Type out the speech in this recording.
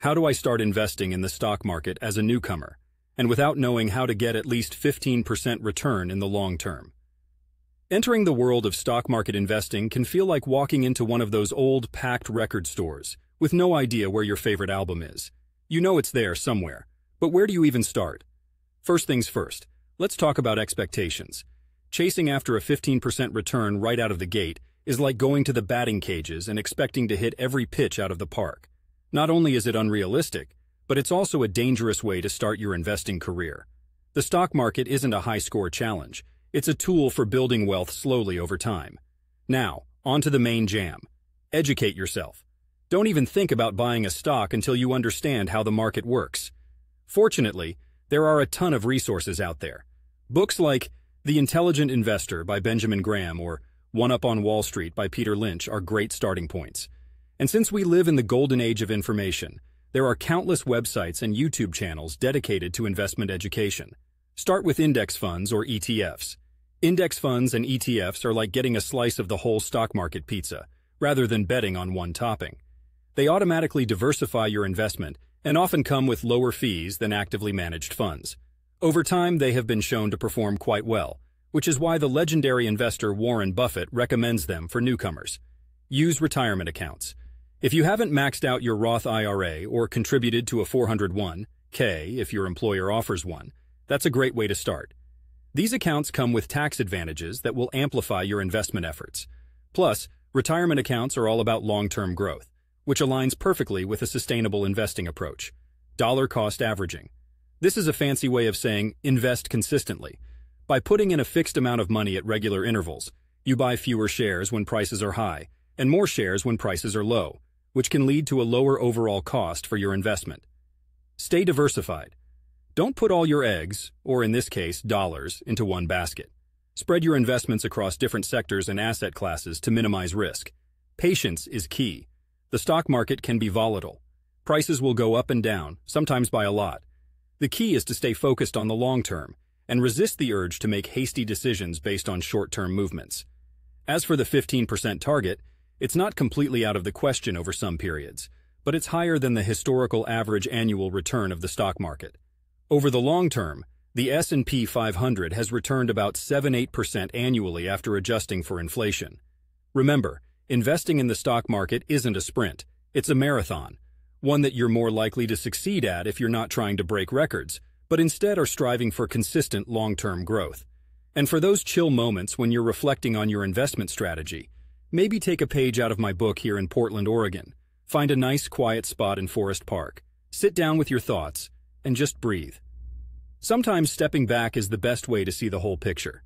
How do I start investing in the stock market as a newcomer, and without knowing how to get at least 15% return in the long term? Entering the world of stock market investing can feel like walking into one of those old, packed record stores, with no idea where your favorite album is. You know it's there somewhere, but where do you even start? First things first, let's talk about expectations. Chasing after a 15% return right out of the gate is like going to the batting cages and expecting to hit every pitch out of the park. Not only is it unrealistic, but it's also a dangerous way to start your investing career. The stock market isn't a high-score challenge. It's a tool for building wealth slowly over time. Now, on to the main jam. Educate yourself. Don't even think about buying a stock until you understand how the market works. Fortunately, there are a ton of resources out there. Books like The Intelligent Investor by Benjamin Graham or One Up on Wall Street by Peter Lynch are great starting points. And since we live in the golden age of information, there are countless websites and YouTube channels dedicated to investment education. Start with index funds or ETFs. Index funds and ETFs are like getting a slice of the whole stock market pizza, rather than betting on one topping. They automatically diversify your investment and often come with lower fees than actively managed funds. Over time, they have been shown to perform quite well, which is why the legendary investor Warren Buffett recommends them for newcomers. Use retirement accounts. If you haven't maxed out your Roth IRA or contributed to a 401k if your employer offers one, that's a great way to start. These accounts come with tax advantages that will amplify your investment efforts. Plus, retirement accounts are all about long-term growth which aligns perfectly with a sustainable investing approach. Dollar cost averaging. This is a fancy way of saying invest consistently. By putting in a fixed amount of money at regular intervals, you buy fewer shares when prices are high and more shares when prices are low, which can lead to a lower overall cost for your investment. Stay diversified. Don't put all your eggs, or in this case, dollars, into one basket. Spread your investments across different sectors and asset classes to minimize risk. Patience is key. The stock market can be volatile. Prices will go up and down, sometimes by a lot. The key is to stay focused on the long term and resist the urge to make hasty decisions based on short-term movements. As for the 15% target, it's not completely out of the question over some periods, but it's higher than the historical average annual return of the stock market. Over the long term, the S&P 500 has returned about 7-8% annually after adjusting for inflation. Remember, Investing in the stock market isn't a sprint, it's a marathon, one that you're more likely to succeed at if you're not trying to break records, but instead are striving for consistent long-term growth. And for those chill moments when you're reflecting on your investment strategy, maybe take a page out of my book here in Portland, Oregon. Find a nice quiet spot in Forest Park. Sit down with your thoughts and just breathe. Sometimes stepping back is the best way to see the whole picture.